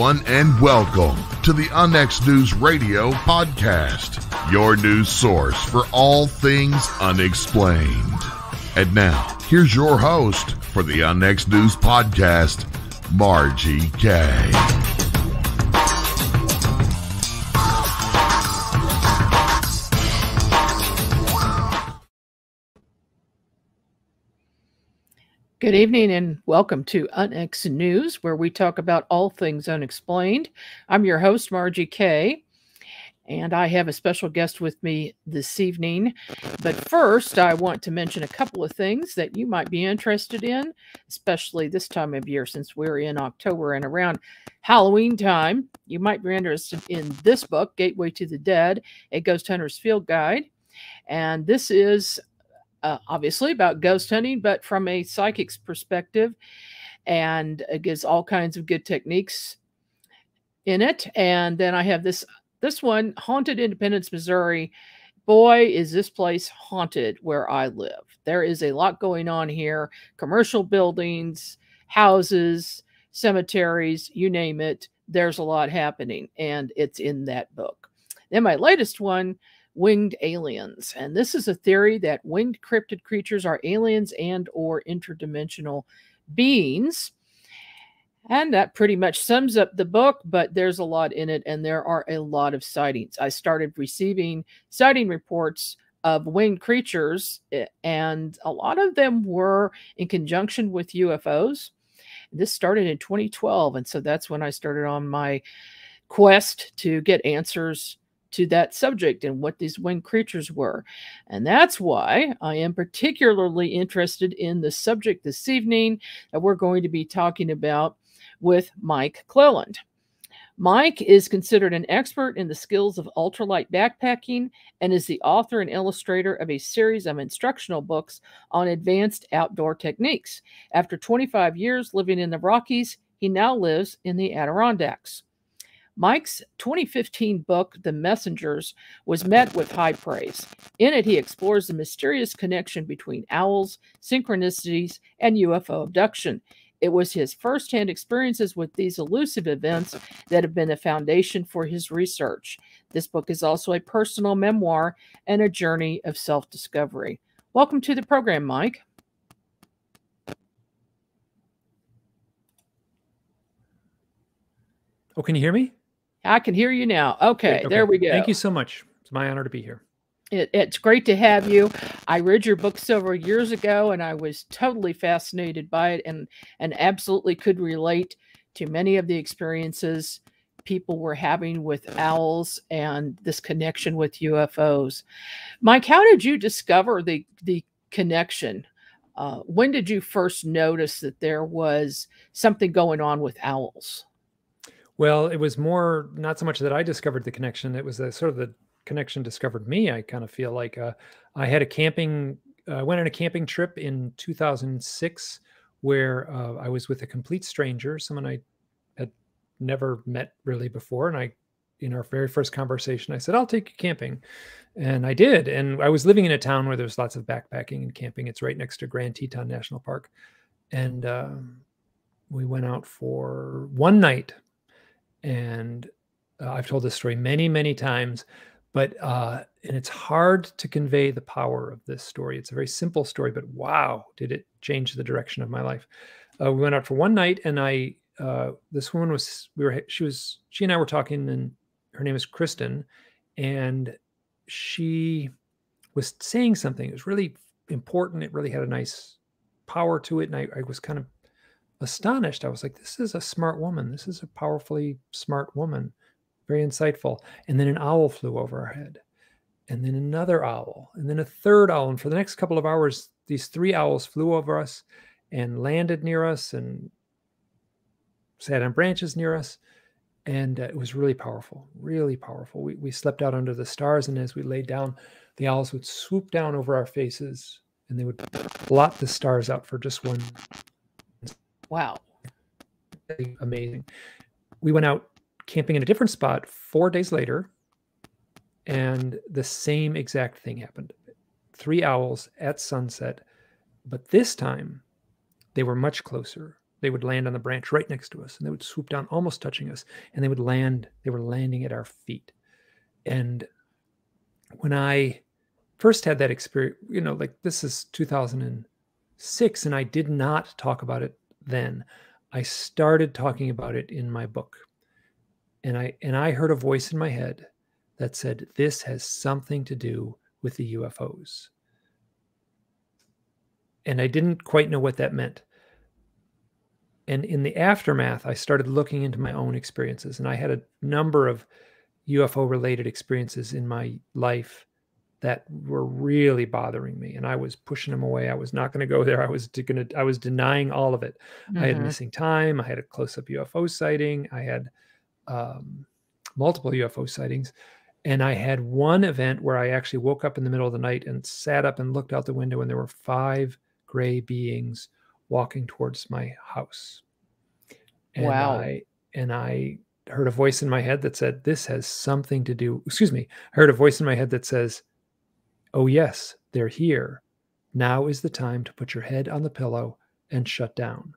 Everyone, and welcome to the UnX News Radio podcast, your news source for all things unexplained. And now, here's your host for the UnX News podcast, Margie Kay Good evening and welcome to UnX News, where we talk about all things unexplained. I'm your host, Margie Kay, and I have a special guest with me this evening. But first, I want to mention a couple of things that you might be interested in, especially this time of year since we're in October and around Halloween time. You might be interested in this book, Gateway to the Dead, a Ghost Hunter's Field Guide. And this is uh, obviously about ghost hunting, but from a psychic's perspective, and it gives all kinds of good techniques in it. And then I have this this one, Haunted Independence, Missouri. Boy, is this place haunted where I live. There is a lot going on here commercial buildings, houses, cemeteries, you name it. There's a lot happening, and it's in that book. Then my latest one winged aliens. And this is a theory that winged cryptid creatures are aliens and or interdimensional beings. And that pretty much sums up the book, but there's a lot in it, and there are a lot of sightings. I started receiving sighting reports of winged creatures, eh, and a lot of them were in conjunction with UFOs. This started in 2012, and so that's when I started on my quest to get answers to that subject and what these winged creatures were. And that's why I am particularly interested in the subject this evening that we're going to be talking about with Mike Clelland. Mike is considered an expert in the skills of ultralight backpacking and is the author and illustrator of a series of instructional books on advanced outdoor techniques. After 25 years living in the Rockies, he now lives in the Adirondacks. Mike's 2015 book, The Messengers, was met with high praise. In it, he explores the mysterious connection between owls, synchronicities, and UFO abduction. It was his firsthand experiences with these elusive events that have been the foundation for his research. This book is also a personal memoir and a journey of self discovery. Welcome to the program, Mike. Oh, can you hear me? I can hear you now. Okay, okay, there we go. Thank you so much. It's my honor to be here. It, it's great to have you. I read your book several years ago, and I was totally fascinated by it, and and absolutely could relate to many of the experiences people were having with owls and this connection with UFOs. Mike, how did you discover the the connection? Uh, when did you first notice that there was something going on with owls? Well, it was more not so much that I discovered the connection; it was the sort of the connection discovered me. I kind of feel like uh, I had a camping, I uh, went on a camping trip in 2006 where uh, I was with a complete stranger, someone I had never met really before, and I, in our very first conversation, I said, "I'll take you camping," and I did. And I was living in a town where there's lots of backpacking and camping. It's right next to Grand Teton National Park, and um, we went out for one night and uh, I've told this story many, many times, but uh, and it's hard to convey the power of this story. It's a very simple story, but wow, did it change the direction of my life? Uh, we went out for one night, and I uh, this woman was we were she was she and I were talking, and her name is Kristen, and she was saying something. It was really important. It really had a nice power to it, and I, I was kind of astonished. I was like, this is a smart woman. This is a powerfully smart woman, very insightful. And then an owl flew over our head, and then another owl, and then a third owl. And for the next couple of hours, these three owls flew over us and landed near us and sat on branches near us. And uh, it was really powerful, really powerful. We, we slept out under the stars, and as we laid down, the owls would swoop down over our faces and they would blot the stars out for just one Wow. Amazing. We went out camping in a different spot four days later, and the same exact thing happened. Three owls at sunset, but this time they were much closer. they would land on the branch right next to us and they would swoop down almost touching us and they would land they were landing at our feet and when i first had that experience you know like this is 2006 and i did not talk about it then i started talking about it in my book and i and i heard a voice in my head that said this has something to do with the ufos and i didn't quite know what that meant and in the aftermath, I started looking into my own experiences. And I had a number of UFO related experiences in my life that were really bothering me. And I was pushing them away. I was not going to go there. I was going to, I was denying all of it. Mm-hmm. I had mm-hmm. missing time. I had a close up UFO sighting. I had um, multiple UFO sightings. And I had one event where I actually woke up in the middle of the night and sat up and looked out the window, and there were five gray beings walking towards my house. And wow. I, and I heard a voice in my head that said, This has something to do. Excuse me. I heard a voice in my head that says, Oh, yes, they're here. Now is the time to put your head on the pillow and shut down.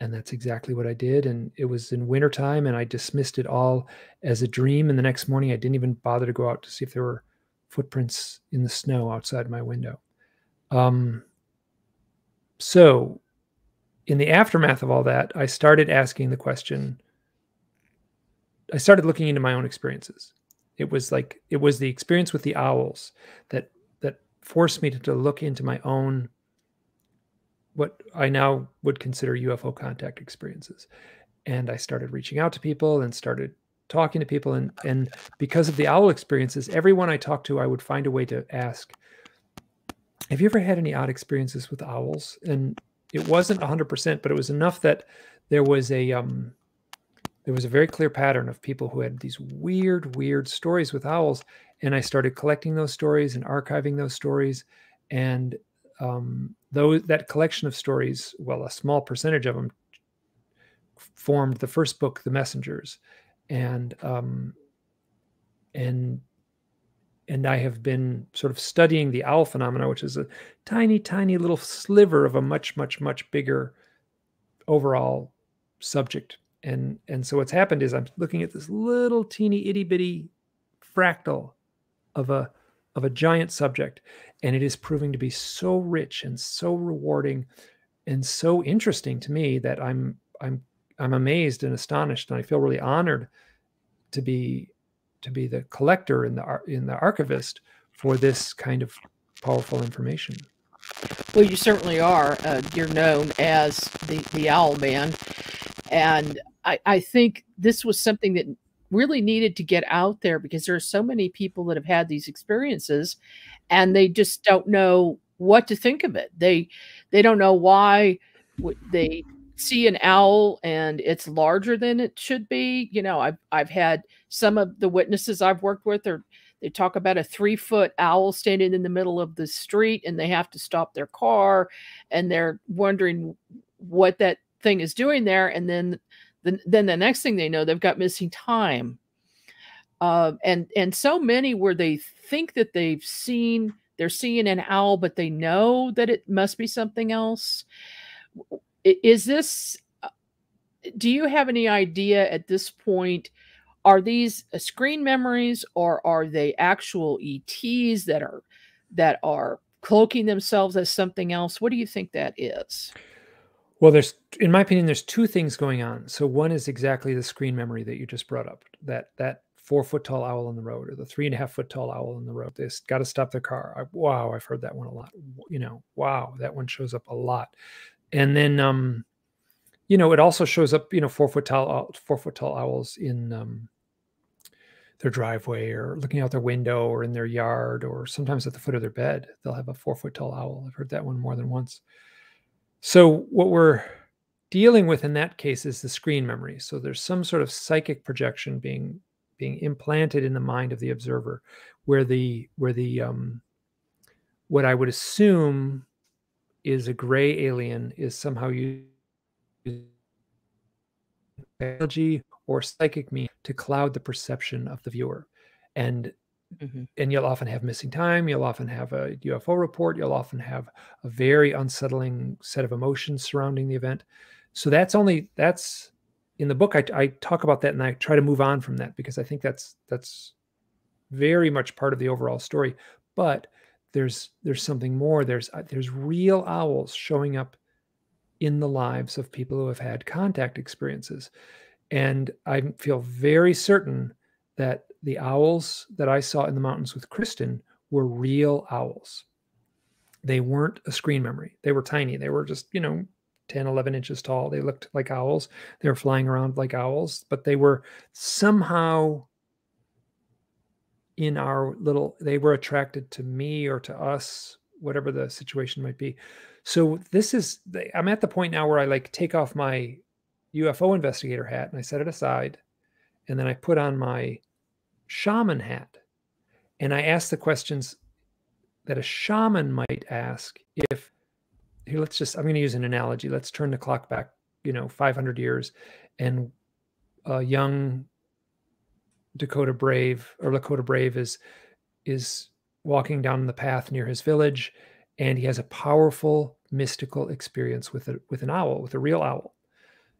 And that's exactly what I did. And it was in wintertime, and I dismissed it all as a dream. And the next morning, I didn't even bother to go out to see if there were footprints in the snow outside my window. Um, so in the aftermath of all that, I started asking the question. I started looking into my own experiences. It was like it was the experience with the owls that that forced me to, to look into my own what I now would consider UFO contact experiences. And I started reaching out to people and started talking to people and and because of the owl experiences, everyone I talked to, I would find a way to ask, have you ever had any odd experiences with owls? And it wasn't 100%, but it was enough that there was a um, there was a very clear pattern of people who had these weird, weird stories with owls, and I started collecting those stories and archiving those stories, and um, those that collection of stories, well, a small percentage of them formed the first book, The Messengers, and um, and and I have been sort of studying the owl phenomena, which is a tiny, tiny little sliver of a much, much, much bigger overall subject. And and so what's happened is I'm looking at this little teeny itty bitty fractal of a of a giant subject, and it is proving to be so rich and so rewarding and so interesting to me that I'm I'm I'm amazed and astonished, and I feel really honored to be to be the collector and the in the archivist for this kind of powerful information. Well, you certainly are. Uh, you're known as the the Owl Man, and I, I think this was something that really needed to get out there because there are so many people that have had these experiences, and they just don't know what to think of it. They they don't know why they see an owl and it's larger than it should be. You know, I've I've had some of the witnesses I've worked with are they talk about a three foot owl standing in the middle of the street and they have to stop their car and they're wondering what that thing is doing there. And then the, then the next thing they know, they've got missing time. Uh, and and so many where they think that they've seen they're seeing an owl, but they know that it must be something else. Is this uh, do you have any idea at this point are these uh, screen memories or are they actual ets that are that are cloaking themselves as something else? What do you think that is well there's in my opinion there's two things going on. So one is exactly the screen memory that you just brought up that that four foot tall owl on the road or the three and a half foot tall owl on the road. They've got to stop their car. I, wow i've heard that one a lot. You know wow that one shows up a lot. And then um, you know it also shows up you know four foot tall four foot tall owls in um, their driveway or looking out their window or in their yard or sometimes at the foot of their bed. They'll have a four foot tall owl. I've heard that one more than once so what we're dealing with in that case is the screen memory. So there's some sort of psychic projection being being implanted in the mind of the observer where the where the um what i would assume is a gray alien is somehow using biology or psychic means to cloud the perception of the viewer. And mm-hmm. and you'll often have missing time you'll often have a ufo report you'll often have a very unsettling set of emotions surrounding the event. So that's only that's in the book I, I talk about that and i try to move on from that because i think that's that's very much part of the overall story. But there's there's something more. There's uh, there's real owls showing up in the lives of people who have had contact experiences. And i feel very certain that the owls that i saw in the mountains with kristen were real owls. They weren't a screen memory. They were tiny. They were just you know 10 11 inches tall. They looked like owls. They were flying around like owls but they were somehow in our little they were attracted to me or to us whatever the situation might be. So this is i'm at the point now where i like take off my ufo investigator hat and i set it aside and then i put on my shaman hat and i ask the questions that a shaman might ask if here let's just i'm going to use an analogy let's turn the clock back you know 500 years and a young Dakota Brave or Lakota Brave is is walking down the path near his village, and he has a powerful mystical experience with a with an owl, with a real owl.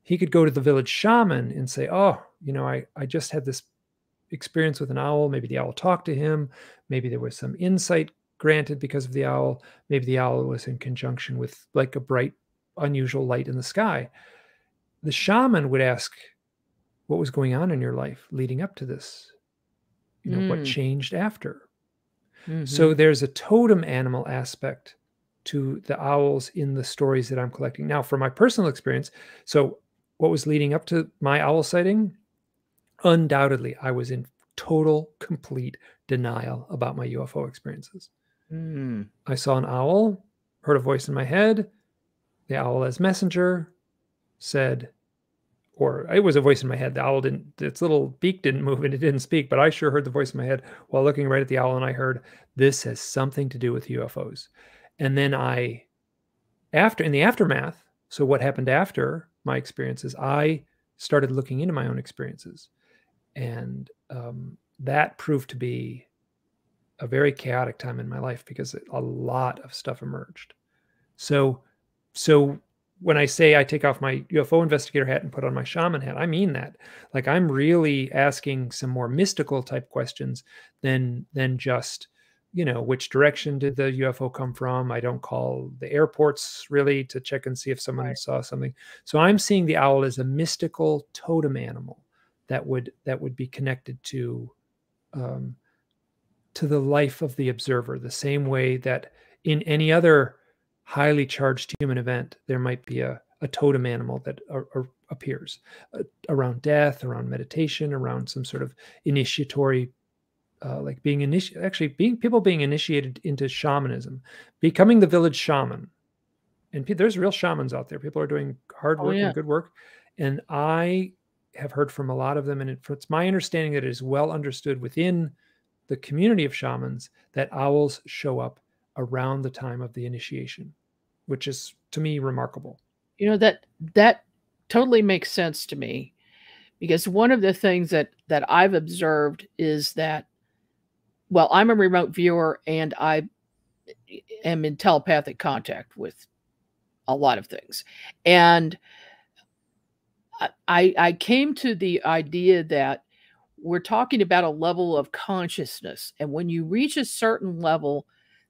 He could go to the village shaman and say, "Oh, you know, I I just had this experience with an owl. Maybe the owl talked to him. Maybe there was some insight granted because of the owl. Maybe the owl was in conjunction with like a bright, unusual light in the sky." The shaman would ask what was going on in your life leading up to this you know mm. what changed after mm-hmm. so there's a totem animal aspect to the owls in the stories that i'm collecting now for my personal experience so what was leading up to my owl sighting undoubtedly i was in total complete denial about my ufo experiences mm. i saw an owl heard a voice in my head the owl as messenger said or it was a voice in my head. The owl didn't, its little beak didn't move and it didn't speak, but I sure heard the voice in my head while looking right at the owl. And I heard, this has something to do with UFOs. And then I, after, in the aftermath, so what happened after my experiences, I started looking into my own experiences. And um, that proved to be a very chaotic time in my life because a lot of stuff emerged. So, so when I say I take off my UFO investigator hat and put on my shaman hat, I mean that. Like I'm really asking some more mystical type questions than than just, you know, which direction did the UFO come from? I don't call the airports really to check and see if someone right. saw something. So I'm seeing the owl as a mystical totem animal that would that would be connected to um, to the life of the observer, the same way that in any other highly charged human event, there might be a, a totem animal that appears uh, around death, around meditation, around some sort of initiatory, uh, like being initi- actually being people being initiated into shamanism, becoming the village shaman. And pe- there's real shamans out there. People are doing hard oh, work oh, yeah. and good work. And I have heard from a lot of them, and it, it's my understanding that it is well understood within the community of shamans that owls show up around the time of the initiation, which is to me remarkable. You know that that totally makes sense to me because one of the things that that I've observed is that well, I'm a remote viewer and I am in telepathic contact with a lot of things. And I I came to the idea that we're talking about a level of consciousness and when you reach a certain level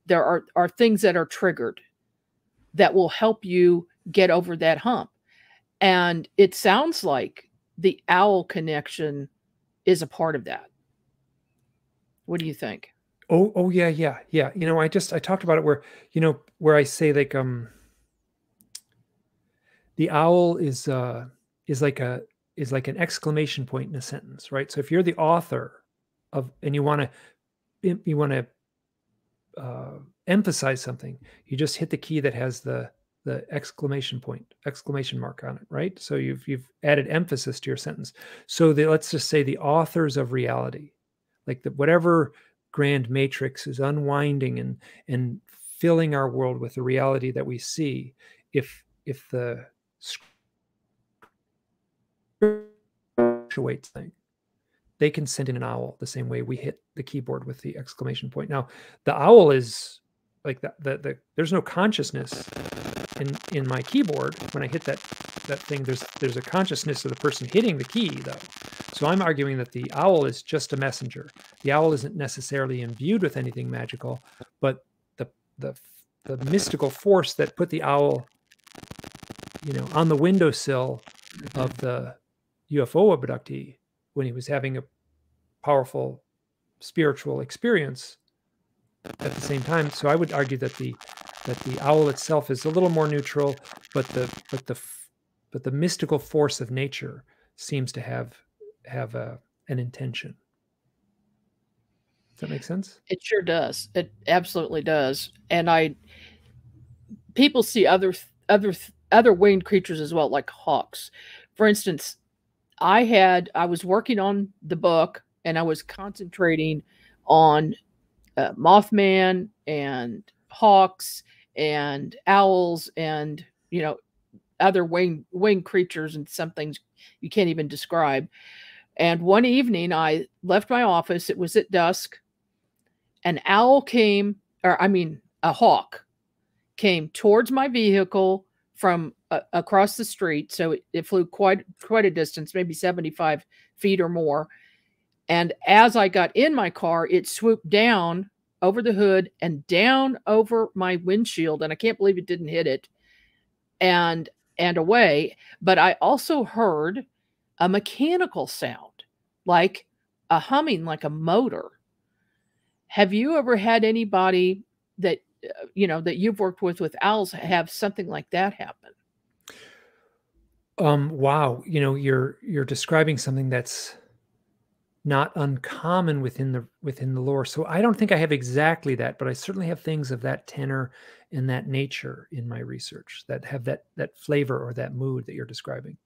there are, are things that are triggered that will help you get over that hump. And it sounds like the owl connection is a part of that. What do you think? Oh, oh yeah, yeah, yeah. You know, I just I talked about it where, you know, where I say like um the owl is uh is like a is like an exclamation point in a sentence, right? So if you're the author of and you want to you want to uh, emphasize something, you just hit the key that has the the exclamation point, exclamation mark on it, right? So you've you've added emphasis to your sentence. So the, let's just say the authors of reality, like the whatever grand matrix is unwinding and and filling our world with the reality that we see. If if the awaits thing they can send in an owl the same way we hit the keyboard with the exclamation point. Now, the owl is like that. The, the, there's no consciousness in in my keyboard when I hit that that thing. There's there's a consciousness of the person hitting the key though. So I'm arguing that the owl is just a messenger. The owl isn't necessarily imbued with anything magical, but the the the mystical force that put the owl, you know, on the windowsill of the UFO abductee when he was having a powerful spiritual experience at the same time. So I would argue that the that the owl itself is a little more neutral, but the but the but the mystical force of nature seems to have have a an intention. Does that make sense? It sure does. It absolutely does. And I people see other other other winged creatures as well, like hawks. For instance, I had I was working on the book and I was concentrating on uh, Mothman and hawks and owls and you know other wing wing creatures and some things you can't even describe. And one evening I left my office. It was at dusk. An owl came, or I mean, a hawk came towards my vehicle from uh, across the street. So it, it flew quite quite a distance, maybe 75 feet or more. And as I got in my car, it swooped down over the hood and down over my windshield. And I can't believe it didn't hit it and and away. But I also heard a mechanical sound, like a humming, like a motor. Have you ever had anybody that you know that you've worked with with owls have something like that happen? Um, wow, you know, you're you're describing something that's not uncommon within the within the lore. So I don't think I have exactly that, but I certainly have things of that tenor and that nature in my research that have that that flavor or that mood that you're describing.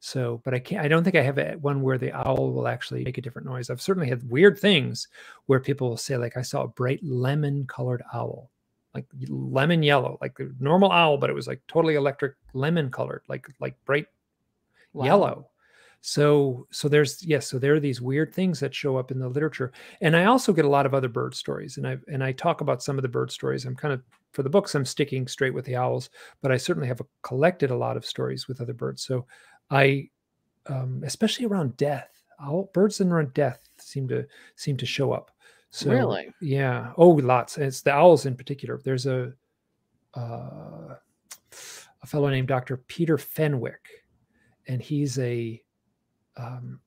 So, but I can't. I don't think I have a, one where the owl will actually make a different noise. I've certainly had weird things where people will say, like, I saw a bright lemon colored owl, like lemon yellow, like a normal owl, but it was like totally electric lemon colored, like like bright wow. yellow. So so there's yes so there are these weird things that show up in the literature. And i also get a lot of other bird stories and i and i talk about some of the bird stories. I'm kind of for the books i'm sticking straight with the owls but i certainly have collected a lot of stories with other birds. So i um, especially around death owl birds and around death seem to seem to show up so really? yeah. Oh lots. It's the owls in particular. There's a uh, a fellow named dr peter fenwick and he's a um,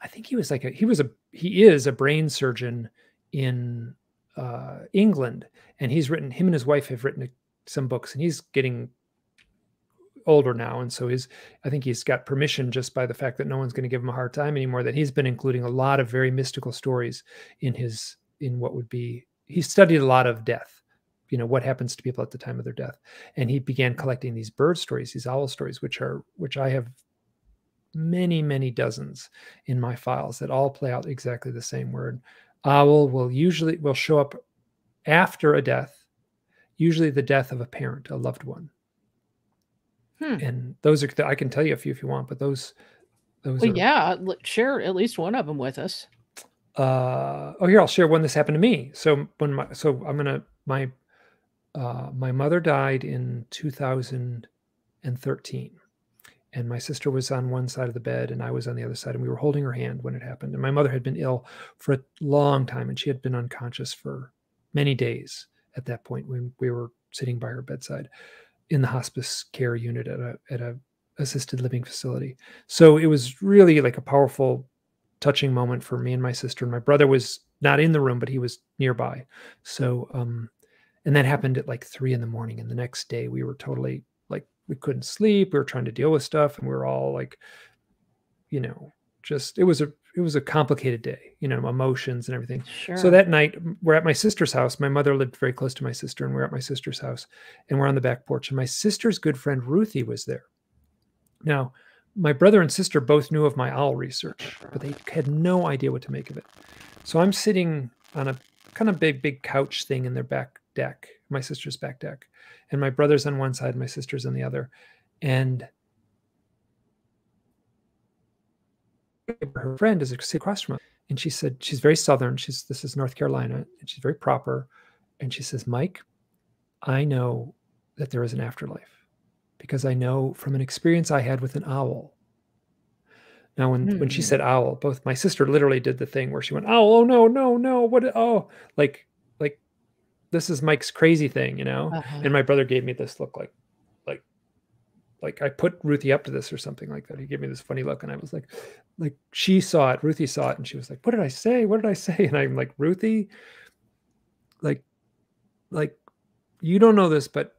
I think he was like a he was a he is a brain surgeon in uh, England, and he's written him and his wife have written some books, and he's getting older now, and so he's I think he's got permission just by the fact that no one's going to give him a hard time anymore. That he's been including a lot of very mystical stories in his in what would be he studied a lot of death you know what happens to people at the time of their death and he began collecting these bird stories these owl stories which are which i have many, many dozens in my files that all play out exactly the same word. Owl will usually will show up after a death, usually the death of a parent, a loved one. Hmm. And those are I can tell you a few if you want, but those those well, are, yeah, share at least one of them with us. Uh, oh, here I'll share one. This happened to me. So when my so I'm gonna my uh, my mother died in 2013 and my sister was on one side of the bed and I was on the other side and we were holding her hand when it happened and my mother had been ill for a long time and she had been unconscious for many days at that point when we were sitting by her bedside in the hospice care unit at a at a assisted living facility. So it was really like a powerful touching moment for me and my sister. And my brother was not in the room but he was nearby. So um and that happened at like three in the morning and the next day we were totally like we couldn't sleep. We were trying to deal with stuff, and we were all like, you know, just it was a it was a complicated day, you know, emotions and everything. Sure. So that night, we're at my sister's house. My mother lived very close to my sister, and we're at my sister's house, and we're on the back porch. And my sister's good friend Ruthie was there. Now, my brother and sister both knew of my owl research, but they had no idea what to make of it. So I'm sitting on a kind of big, big couch thing in their back deck, my sister's back deck and my brother's on one side, my sister's on the other. And her friend is across from her. And she said, she's very Southern. She's, this is North Carolina, and she's very proper. And she says, Mike, I know that there is an afterlife. because I know from an experience I had with an owl. Now, when, when she Hmm. said owl, both my sister literally did the thing where she went, owl, oh no, no, no, what, oh, like, like this is Mike's crazy thing, you know? Uh-huh. And my brother gave me this look like, like I put Ruthie up to this or something like that. He gave me this funny look, and I was like, like she saw it, Ruthie saw it, and she was like, "What did I say? What did I say?" And I'm like, Ruthie, like, like you don't know this, but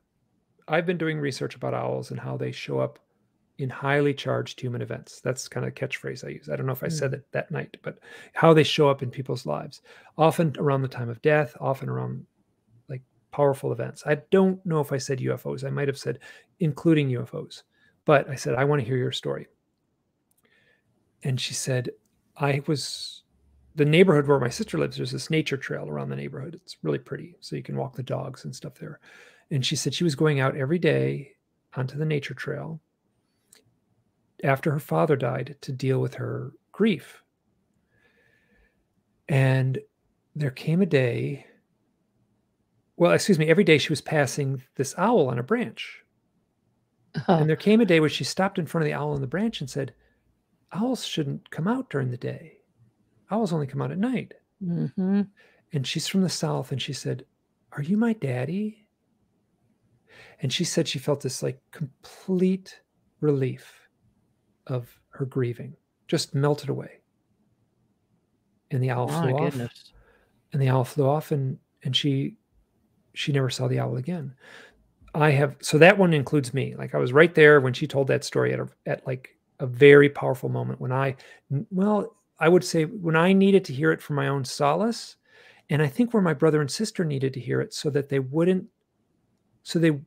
I've been doing research about owls and how they show up in highly charged human events. That's kind of a catchphrase I use. I don't know if I said hmm. it that night, but how they show up in people's lives, often around the time of death, often around like powerful events. I don't know if I said UFOs. I might have said including UFOs, but I said, I want to hear your story. And she said, I was the neighborhood where my sister lives. There's this nature trail around the neighborhood. It's really pretty. So you can walk the dogs and stuff there. And she said she was going out every day onto the nature trail after her father died to deal with her grief. And there came a day, well, excuse me, every day she was passing this owl on a branch. And there came a day where she stopped in front of the owl on the branch and said, Owls shouldn't come out during the day. Owls only come out at night. Mhm. And she's from the South. And she said, Are you my daddy? And she said she felt this like complete relief of her grieving, just melted away. And the owl My flew off. goodness. And the owl flew off and and she she never saw the owl again. I have so that one includes me. Like I was right there when she told that story at a, at like a very powerful moment when I well, I would say when I needed to hear it for my own solace and I think where my brother and sister needed to hear it so that they wouldn't so they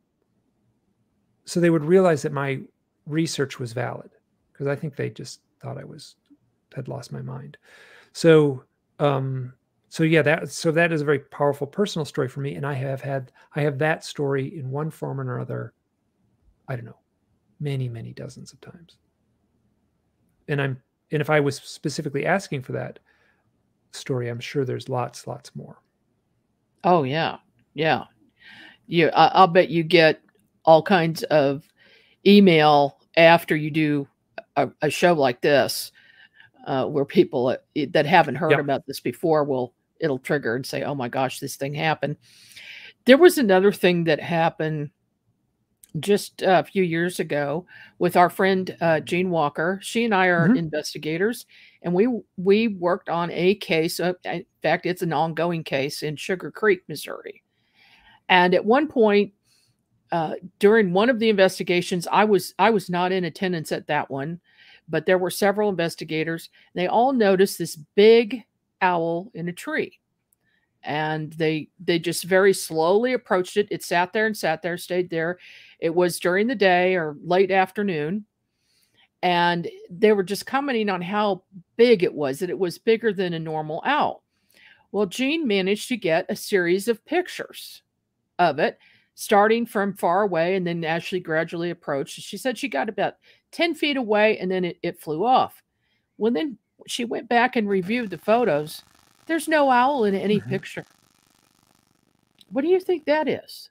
so they would realize that my research was valid because I think they just thought I was had lost my mind. So um so yeah that so that is a very powerful personal story for me and I have had I have that story in one form or another I don't know many many dozens of times. And I'm and if I was specifically asking for that story I'm sure there's lots lots more. Oh yeah, yeah. You, I, I'll bet you get all kinds of email after you do a, a show like this, uh, where people uh, that haven't heard Yep. about this before will it'll trigger and say, "Oh my gosh, this thing happened." There was another thing that happened just a few years ago with our friend uh, Jean Walker. She and I are Mhm. investigators, and we we worked on a case. Uh, in fact, it's an ongoing case in Sugar Creek, Missouri. And at one point uh, during one of the investigations, I was I was not in attendance at that one, but there were several investigators. They all noticed this big owl in a tree. And they they just very slowly approached it. It sat there and sat there stayed there. It was during the day or late afternoon. And they were just commenting on how big it was that it was bigger than a normal owl. Well jean managed to get a series of pictures of it starting from far away and then as she gradually approached she said she got about 10 feet away and then it, it flew off. When then she went back and reviewed the photos there's no owl in any Mhm. picture what do you think that is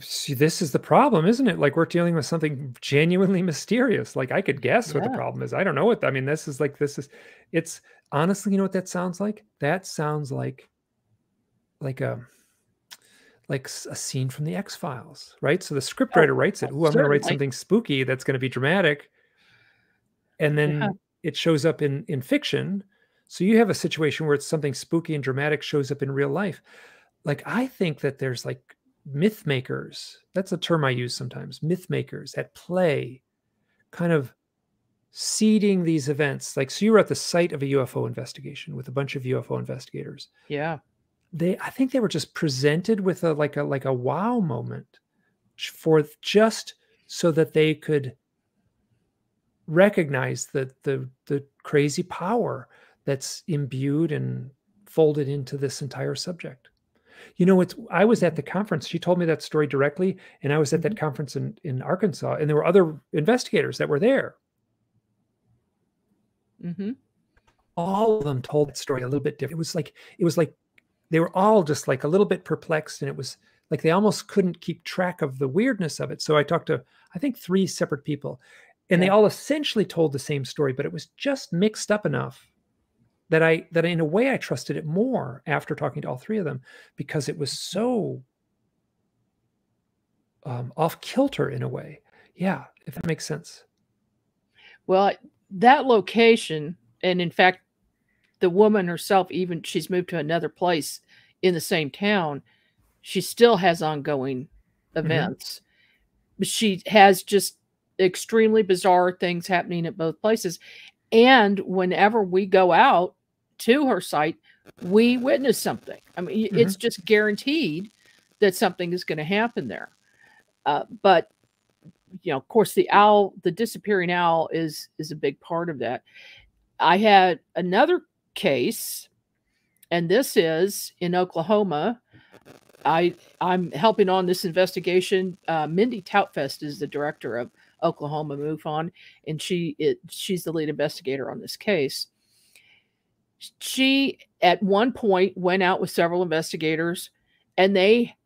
See, this is the problem, isn't it? Like we're dealing with something genuinely mysterious. Like I could guess what the problem is. I don't know what I mean. This is like this is it's honestly, you know what that sounds like? That sounds like like a like a scene from the X Files, right? So the scriptwriter writes it. Ooh, I'm going to write something spooky that's going to be dramatic, and then Yeah. It shows up in in fiction. So you have a situation where it's something spooky and dramatic shows up in real life. Like I think that there's like myth makers. That's a term I use sometimes. Myth makers at play, kind of seeding these events. Like so, you were at the site of a UFO investigation with a bunch of UFO investigators yeah they i think they were just presented with a like a like a wow moment for just so that they could recognize the the the crazy power that's imbued and folded into this entire subject. You know it's i was at the conference she told me that story directly and i was at that conference in in arkansas and there were other investigators that were there. Hmm all of them told that story a little bit different. It was like it was like they were all just like a little bit perplexed, and it was like they almost couldn't keep track of the weirdness of it. So I talked to I think three separate people, and yeah. they all essentially told the same story, but it was just mixed up enough that I that in a way I trusted it more after talking to all three of them because it was so um, off kilter in a way. Yeah, if that makes sense. Well, that location, and in fact, the woman herself, even she's moved to another place in the same town, she still has ongoing mm-hmm. events. Mm-hmm. She has just extremely bizarre things happening at both places. And whenever we go out to her site, we witness something. I mean, mm-hmm. it's just guaranteed that something is going to happen there. Uh, but you know, of course, the owl, the disappearing owl, is is a big part of that. I had another case, and this is in Oklahoma. I I'm helping on this investigation. Uh, Mindy Toutfest is the director of Oklahoma MUFON, and she it, she's the lead investigator on this case. She at one point went out with several investigators, and they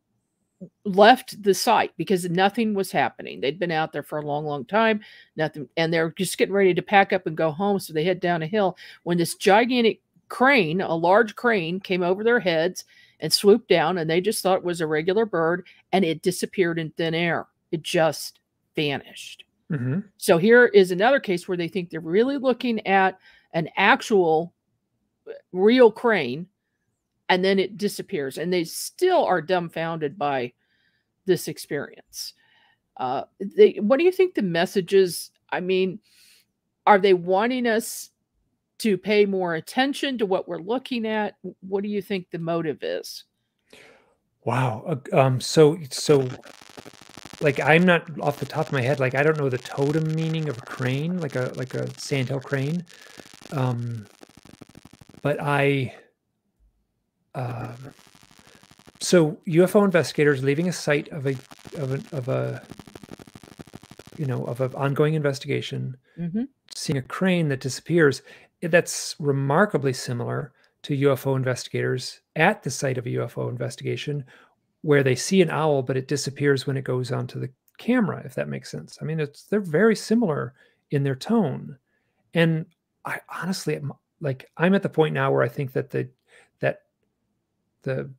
left the site because nothing was happening. They'd been out there for a long, long time, nothing, and they're just getting ready to pack up and go home. So they head down a hill when this gigantic crane, a large crane, came over their heads and swooped down, and they just thought it was a regular bird, and it disappeared in thin air. It just vanished. Mm-hmm. So here is another case where they think they're really looking at an actual uh, real crane and then it disappears and they still are dumbfounded by this experience uh, they, what do you think the messages i mean are they wanting us to pay more attention to what we're looking at what do you think the motive is wow uh, um so so like i'm not off the top of my head like i don't know the totem meaning of a crane like a like a sandhill crane um but i um, so UFO investigators leaving a site of a of a, of a you know of an ongoing investigation, mm-hmm. seeing a crane that disappears. That's remarkably similar to UFO investigators at the site of a UFO investigation, where they see an owl, but it disappears when it goes onto the camera. If that makes sense. I mean, it's they're very similar in their tone, and I honestly, like, I'm at the point now where I think that the that the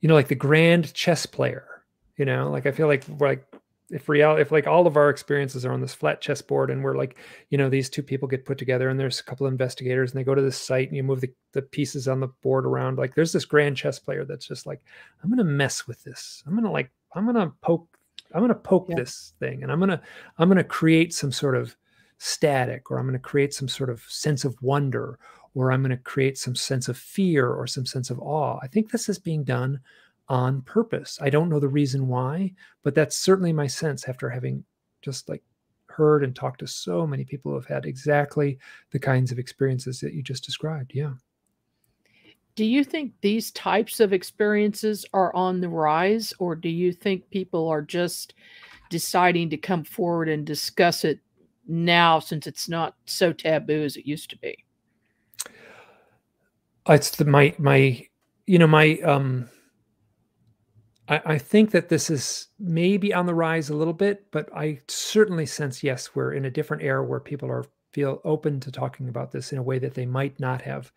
you know like the grand chess player you know like i feel like like if real if like all of our experiences are on this flat chessboard and we're like you know these two people get put together and there's a couple of investigators and they go to this site and you move the, the pieces on the board around like there's this grand chess player that's just like i'm gonna mess with this i'm gonna like i'm gonna poke i'm gonna poke yeah. this thing and i'm gonna i'm gonna create some sort of static or i'm gonna create some sort of sense of wonder or I'm going to create some sense of fear or some sense of awe. I think this is being done on purpose. I don't know the reason why, but that's certainly my sense after having just like heard and talked to so many people who have had exactly the kinds of experiences that you just described. Yeah. Do you think these types of experiences are on the rise, or do you think people are just deciding to come forward and discuss it now since it's not so taboo as it used to be? it's the my my you know my um I, I think that this is maybe on the rise a little bit, but I certainly sense yes, we're in a different era where people are feel open to talking about this in a way that they might not have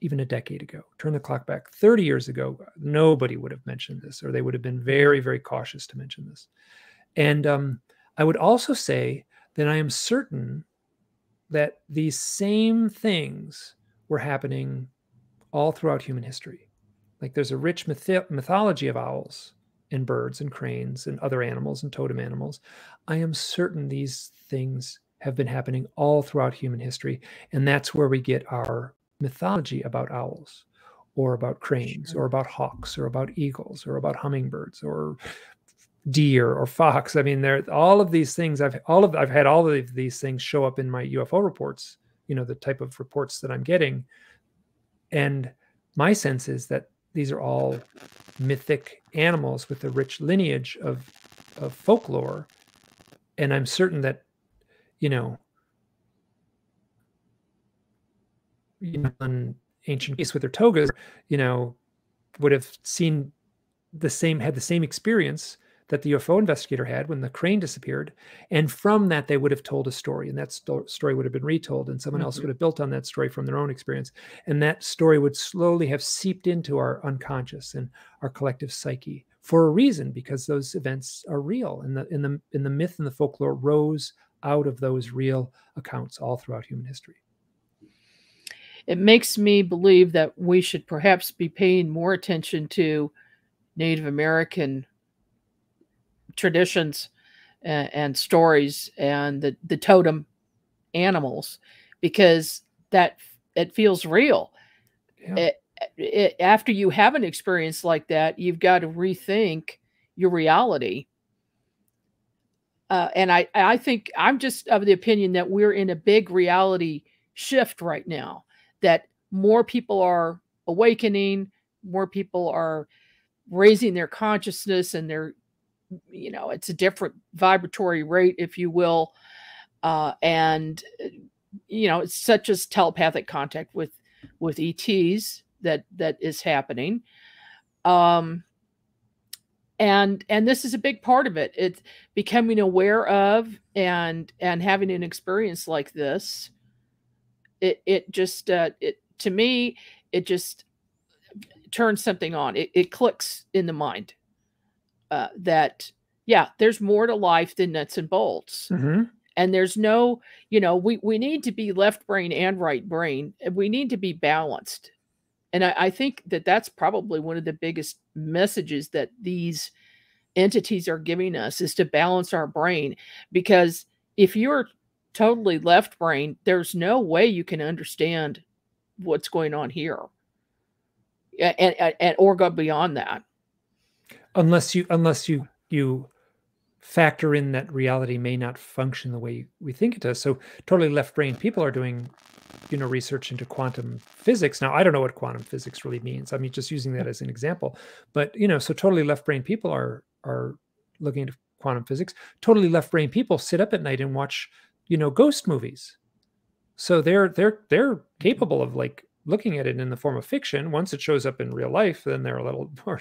even a decade ago. Turn the clock back 30 years ago, nobody would have mentioned this, or they would have been very, very cautious to mention this. And um, I would also say that I am certain that these same things were happening all throughout human history. Like there's a rich myth- mythology of owls and birds and cranes and other animals and totem animals. I am certain these things have been happening all throughout human history. And that's where we get our mythology about owls or about cranes sure. or about hawks or about eagles or about hummingbirds or deer or fox. I mean, there all of these things I've all of I've had all of these things show up in my UFO reports, you know, the type of reports that I'm getting and my sense is that these are all mythic animals with a rich lineage of, of folklore. And I'm certain that, you know, in ancient Greece with their togas, you know, would have seen the same had the same experience that the UFO investigator had when the crane disappeared. And from that, they would have told a story, and that sto- story would have been retold, and someone mm-hmm. else would have built on that story from their own experience. And that story would slowly have seeped into our unconscious and our collective psyche for a reason, because those events are real. And the in the in the myth and the folklore rose out of those real accounts all throughout human history. It makes me believe that we should perhaps be paying more attention to Native American traditions and, and stories and the, the totem animals because that it feels real. Yeah. It, it, after you have an experience like that, you've got to rethink your reality. Uh, and I, I think I'm just of the opinion that we're in a big reality shift right now. That more people are awakening, more people are raising their consciousness and they're you know it's a different vibratory rate if you will uh, and uh, you know it's such as telepathic contact with with ets that that is happening. Um and and this is a big part of it. It's becoming aware of and and having an experience like this it it just uh it to me it just turns something on. It, it clicks in the mind uh, that yeah, there's more to life than nuts and bolts. Mm-hmm. And there's no, you know, we we need to be left brain and right brain. And we need to be balanced. And I, I think that that's probably one of the biggest messages that these entities are giving us is to balance our brain. Because if you're totally left brain, there's no way you can understand what's going on here, and, and, and or go beyond that unless you unless you you factor in that reality may not function the way we think it does. So totally left brain people are doing, you know, research into quantum physics. Now I don't know what quantum physics really means. I mean, just using that as an example. But you know, so totally left brain people are are looking into quantum physics. Totally left brain people sit up at night and watch, you know, ghost movies. So they're they're they're capable of like looking at it in the form of fiction once it shows up in real life then they're a little more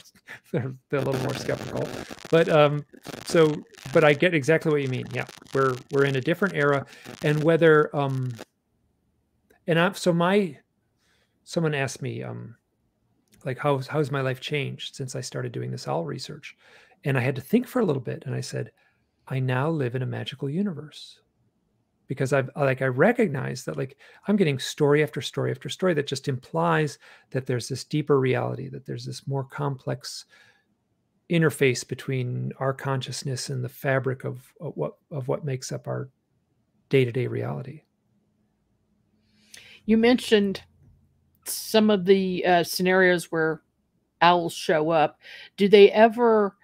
they're, they're a little more skeptical. But um so but i get exactly what you mean. Yeah we're we're in a different era. And whether um and i so my someone asked me um like how's how's my life changed since i started doing this owl research? And i had to think for a little bit and i said i now live in a magical universe because I've like I recognize that like I'm getting story after story after story that just implies that there's this deeper reality, that there's this more complex interface between our consciousness and the fabric of, of what of what makes up our day-to-day reality. You mentioned some of the uh, scenarios where owls show up. Do they ever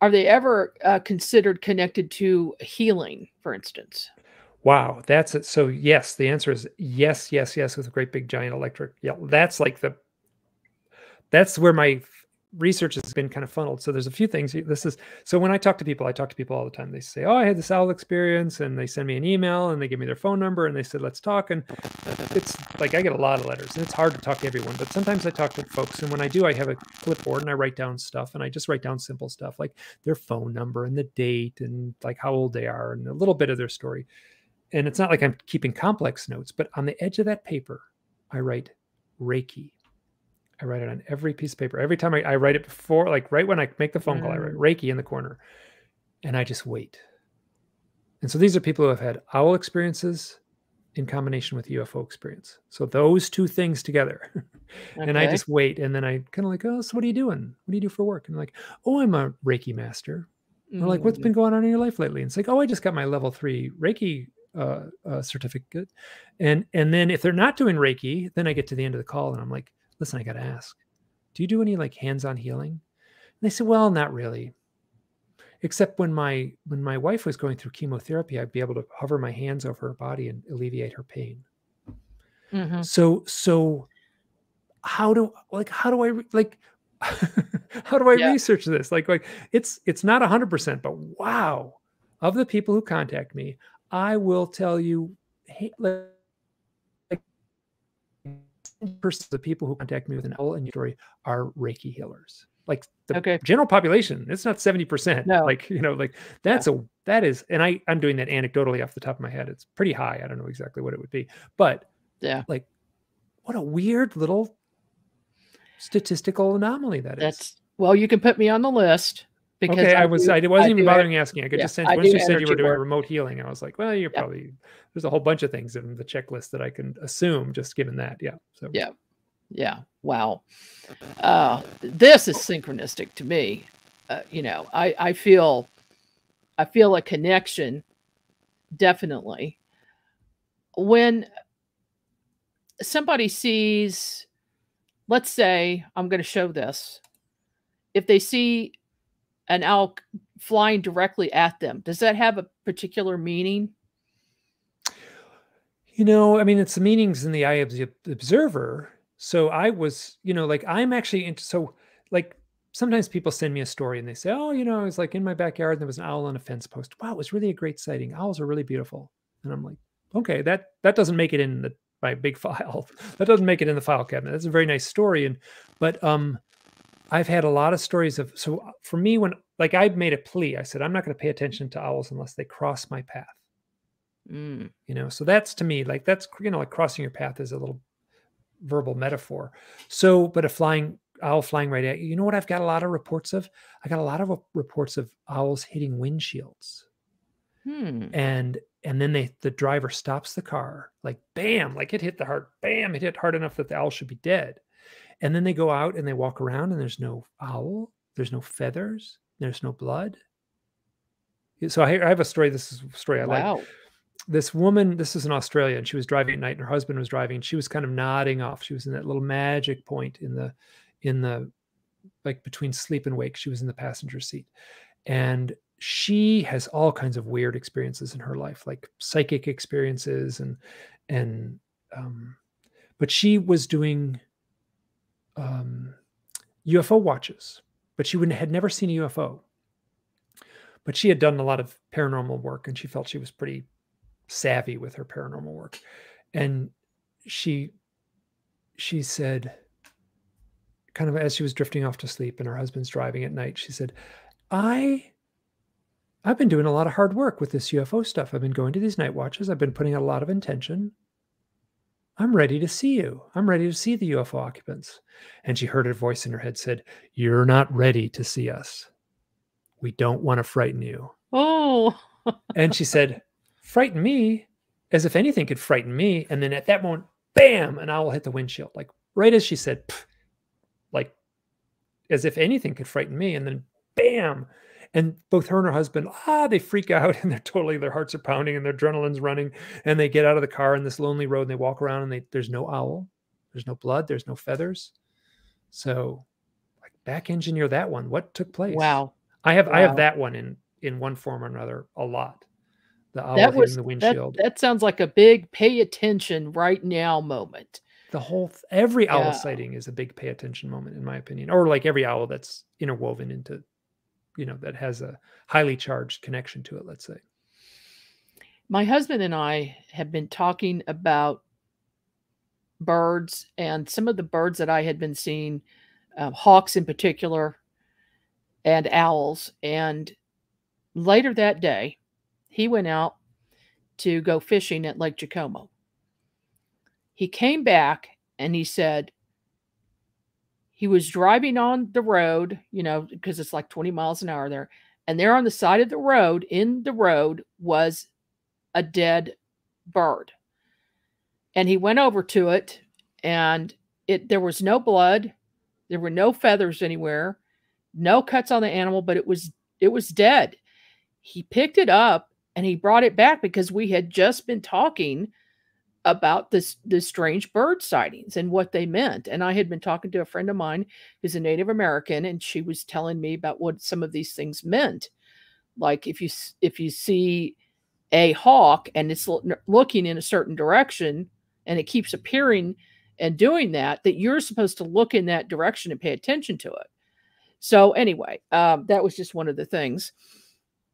are they ever uh, considered connected to healing, for instance? Wow, that's it. So yes, the answer is yes, yes, yes, with a great big giant electric. Yeah, that's like the that's where my research has been kind of funneled. So there's a few things. This is so when I talk to people, I talk to people all the time. They say, "Oh, I had this owl experience," and they send me an email and they give me their phone number and they said, "Let's talk." And it's like I get a lot of letters, and it's hard to talk to everyone. But sometimes I talk to folks, and when I do, I have a clipboard and I write down stuff, and I just write down simple stuff like their phone number and the date and like how old they are and a little bit of their story and it's not like I'm keeping complex notes, but on the edge of that paper, I write Reiki. I write it on every piece of paper. Every time I, I write it before, like right when I make the phone mm. call, I write mm. Reiki in the corner and I just wait. And so these are people who have had owl experiences in combination with UFO experience. So those two things together. Okay. and I just wait. And then I kind of like, oh, so what are you doing? What do you do for work? And I'm like, oh, I'm a Reiki master. Mm. like, what's been mm. going on in your life lately? And it's like, oh, I just got my level three Reiki uh, uh, certificate. And and then if they're not doing Reiki, then I get to the end of the call and I'm like, listen, I got to ask, do you do any like hands-on healing? And they said, well, not really. Except when my when my wife was going through chemotherapy, I'd be able to hover my hands over her body and alleviate her pain. Mm-hmm. So so how do like how do I like how do I yeah. research this? Like like it's it's not hundred percent, but wow, of the people who contact me, I will tell you, hey, like, percent of the people who contact me with an owl and story are Reiki healers. like the Okay. general population. It's not 70%. No. Like, you know, like that's a that is and I I'm doing that anecdotally off the top of my head. It's pretty high. I don't know exactly what it would be. But Yeah. like what a weird little statistical anomaly that is. That's well, you can put me on the list because okay, I, was do- I wasn't even do bothering asking. I could yeah, just sense I once you said you were doing work. remote healing, I was like, well, you're Yeah. probably there's a whole bunch of things in the checklist that I can assume just given that. Yeah. So Yeah. Yeah. Wow. Uh, this is synchronistic to me. Uh, you know, I, I feel, I feel a connection definitely when somebody sees, let's say, I'm going to show this. If they see an owl flying directly at them, does that have a particular meaning? You know, I mean, it's the meanings in the eye of the observer. So I was, you know, like I'm actually into, so like sometimes people send me a story and they say, oh, you know, I was like in my backyard and there was an owl on a fence post. Wow, it was really a great sighting. Owls are really beautiful. And I'm like, okay, that that doesn't make it in the my big file. that doesn't make it in the file cabinet. That's a very nice story. And but um I've had a lot of stories of so uh, for me when like I made a plea, I said, I'm not going to pay attention to owls unless they cross my path. Mm, you know so that's to me like that's you know like crossing your path is a little verbal metaphor. So but a flying owl flying right at you you know what i've got a lot of reports of? I got a lot of reports of owls hitting windshields. Hmm. and and then they the driver stops the car like bam like it hit the heart bam it hit hard enough that the owl should be dead and then they go out and they walk around and there's no owl there's no feathers there's no blood. So i, I have a story this is a story i like. This woman this is in australia and she was driving at night and her husband was driving. And she was kind of nodding off. She was in that little magic point in the in the like between sleep and wake. She was in the passenger seat. And she has all kinds of weird experiences in her life like psychic experiences and and um but she was doing um ufo watches but she would, had never seen a ufo but she had done a lot of paranormal work and she felt she was pretty savvy with her paranormal work. And she she said kind of as she was drifting off to sleep and her husband's driving at night she said i i've been doing a lot of hard work with this ufo stuff. I've been going to these night watches. I've been putting a lot of intention i'm ready to see you i'm ready to see the ufo occupants and she heard a voice in her head said you're not ready to see us we don't want to frighten you Oh, and she said, frighten me as if anything could frighten me. And then at that moment, bam, an owl hit the windshield. Like right as she said, like as if anything could frighten me. And then bam. And both her and her husband, ah, they freak out and they're totally, their hearts are pounding and their adrenaline's running. And they get out of the car in this lonely road and they walk around and they, there's no owl, there's no blood, there's no feathers. So like back engineer that one. What took place? wow. I have I have that one in in one form or another a lot. The owl that was the windshield. that sounds like a big pay attention right now moment. the whole every owl Yeah. sighting is a big pay attention moment in my opinion, or like every owl that's interwoven into, you know, that has a highly charged connection to it. Let's say. My husband and I have been talking about birds and some of the birds that I had been seeing, um, hawks in particular, and owls. And later that day, he went out to go fishing at Lake Jacomo. He came back and he said he was driving on the road, you know, because it's like 20 miles an hour there. And there on the side of the road, in the road, was a dead bird. And he went over to it and it there was no blood, there were no feathers anywhere, no cuts on the animal, but it was it was dead. He picked it up and he brought it back because we had just been talking about this the strange bird sightings and what they meant. And I had been talking to a friend of mine who's a Native American, and she was telling me about what some of these things meant. Like if you if you see a hawk and it's looking in a certain direction and it keeps appearing and doing that, that you're supposed to look in that direction and pay attention to it. So anyway, um, that was just one of the things.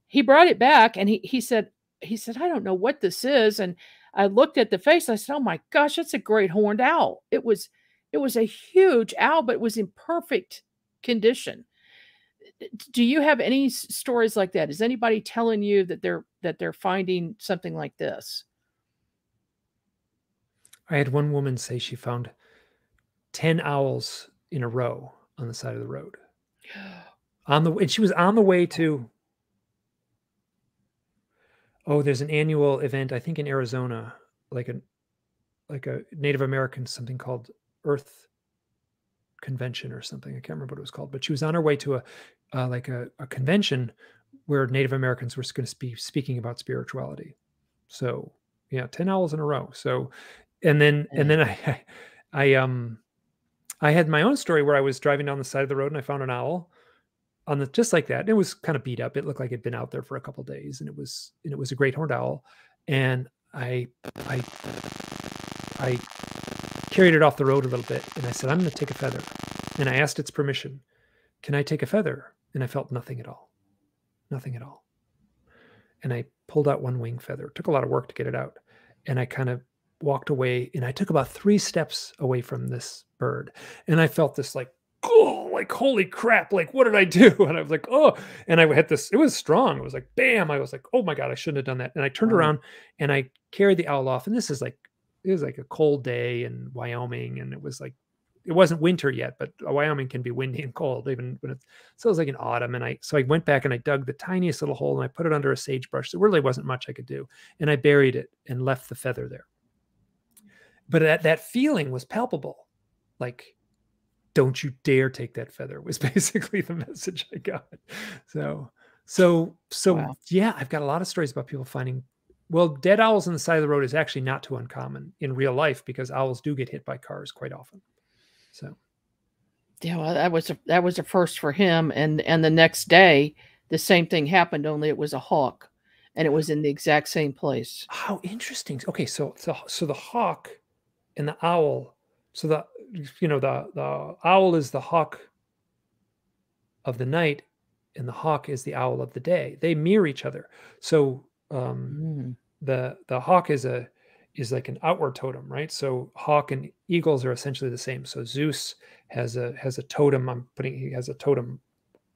He brought it back and he he said he said I don't know what this is and I looked at the face. I said, "Oh my gosh, that's a great horned owl." It was it was a huge owl, but it was in perfect condition. Do you have any stories like that? Is anybody telling you that they're that they're finding something like this? I had one woman say she found 10 owls in a row on the side of the road. On the and she was on the way oh. to oh, there's an annual event, I think in Arizona, like a like a Native American something called Earth Convention or something. I can't remember what it was called, but she was on her way to a uh, like a, a convention where Native Americans were going to be speaking about spirituality. So yeah, 10 owls in a row. So, and then, and then I, I, I, um, I had my own story where I was driving down the side of the road and I found an owl on the, just like that. And it was kind of beat up. It looked like it'd been out there for a couple days and it was, and it was a great horned owl. And I, I, I carried it off the road a little bit and I said, I'm going to take a feather. And I asked its permission. Can I take a feather? And I felt nothing at all. Nothing at all. And I pulled out one wing feather. It took a lot of work to get it out. And I kind of walked away and I took about three steps away from this bird. And I felt this like, oh, like, holy crap. Like, what did I do? And I was like, oh, and I had this, it was strong. It was like, bam. I was like, oh my God, I shouldn't have done that. And I turned wow. around and I carried the owl off. And this is like, it was like a cold day in Wyoming. And it was like it wasn't winter yet, but uh, Wyoming can be windy and cold even when it's so it was like an autumn. And I so I went back and I dug the tiniest little hole and I put it under a sagebrush. There really wasn't much I could do. And I buried it and left the feather there. But that that feeling was palpable. Like, don't you dare take that feather was basically the message I got. So so so wow. yeah, I've got a lot of stories about people finding well, dead owls on the side of the road is actually not too uncommon in real life because owls do get hit by cars quite often. So yeah, well, that was a, that was a first for him. And and the next day, the same thing happened. Only it was a hawk, and it was in the exact same place. How interesting. Okay, so so so the hawk and the owl. So the you know the the owl is the hawk of the night, and the hawk is the owl of the day. They mirror each other. So um, mm. the the hawk is a is like an outward totem, right? So hawk and eagles are essentially the same. So Zeus has a has a totem. I'm putting he has a totem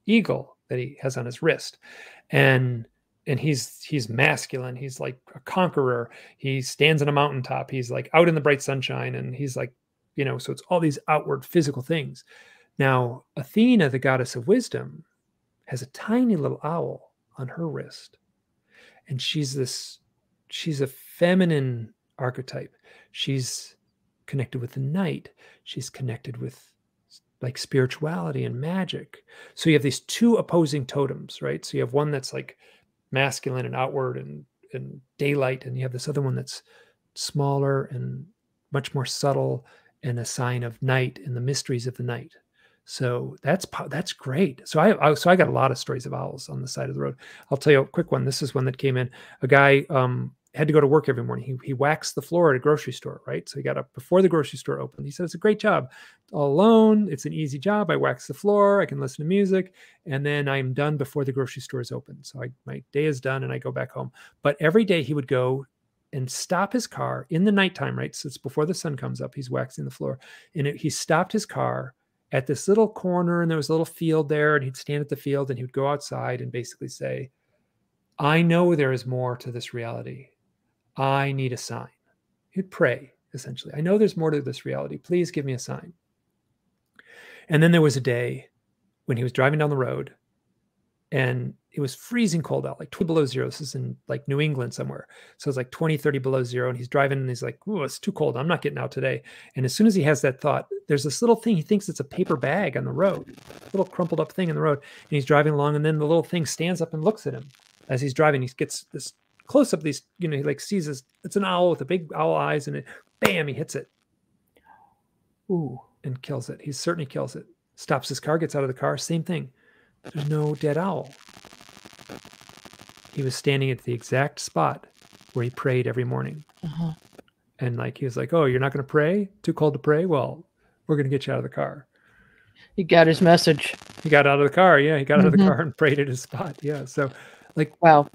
eagle that he has on his wrist, and and he's he's masculine. He's like a conqueror. He stands on a mountaintop. He's like out in the bright sunshine, and he's like, you know. So it's all these outward physical things. Now Athena, the goddess of wisdom, has a tiny little owl on her wrist, and she's this she's a feminine archetype. She's connected with the night. She's connected with like spirituality and magic. So you have these two opposing totems, right? So you have one that's like masculine and outward and and daylight, and you have this other one that's smaller and much more subtle and a sign of night and the mysteries of the night. So that's that's great. So I, I, so I got a lot of stories of owls on the side of the road. I'll tell you a quick one. This is one that came in. A guy um, had to go to work every morning. He, he waxed the floor at a grocery store, right? So he got up before the grocery store opened. He said, It's a great job. All alone. It's an easy job. I wax the floor. I can listen to music. And then I'm done before the grocery store is open. So I, my day is done and I go back home. But every day he would go and stop his car in the nighttime, right? So it's before the sun comes up. He's waxing the floor. And it, he stopped his car at this little corner and there was a little field there. And he'd stand at the field and he would go outside and basically say, I know there is more to this reality I need a sign. He'd pray, essentially. I know there's more to this reality. Please give me a sign. And then there was a day when he was driving down the road and it was freezing cold out, like 20 below zero. This is in like New England somewhere. So it's like 20, 30 below zero. And he's driving and he's like, oh, it's too cold. I'm not getting out today. And as soon as he has that thought, there's this little thing. He thinks it's a paper bag on the road, little crumpled up thing in the road. And he's driving along. And then the little thing stands up and looks at him as he's driving. He gets this close up these, you know, he like sees this, it's an owl with a big owl eyes and it, bam, he hits it. Ooh, and kills it. He certainly kills it. Stops his car, gets out of the car, same thing. There's no dead owl. He was standing at the exact spot where he prayed every morning. Uh-huh. And like, he was like, Oh, you're not going to pray? Too cold to pray? Well, we're going to get you out of the car. He got his message. He got out of the car. Yeah. He got mm-hmm. out of the mm-hmm. car and prayed at his spot. Yeah. So, like, wow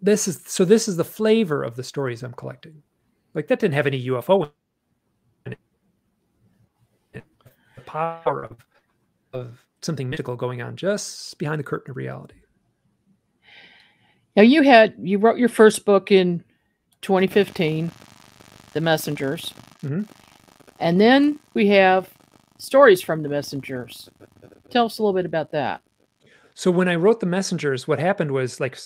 this is so this is the flavor of the stories I'm collecting. Like that didn't have any UFO in it. The power of of something mystical going on just behind the curtain of reality. Now you had you wrote your first book in 2015, The Messengers. Mhm. And then we have stories from the messengers. Tell us a little bit about that. So when I wrote the messengers, what happened was like,